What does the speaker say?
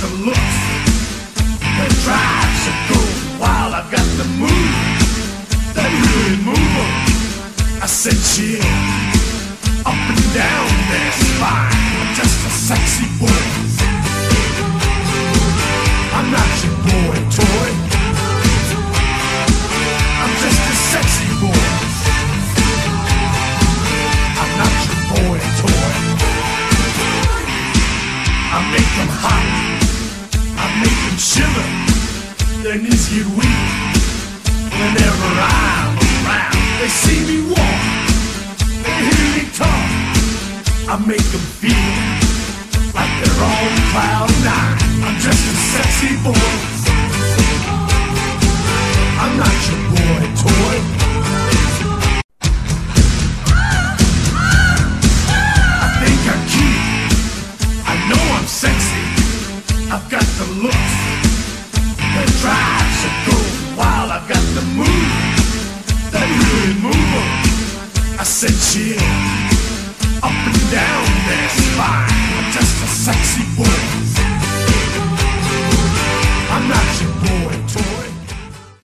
the looks the drives are cool. while I've got the move that really move I said chill up and down their spine I'm just a sexy boy. I'm not your boy toy. I'm just a sexy boy. I'm not your boy toy. I make them hot. Their knees get weak whenever I'm around. They see me walk. They hear me talk. I make them feel like they're on cloud nine. I'm just a sexy boy. I'm not your boy toy. I've got the looks move em. I said chill, up and down there.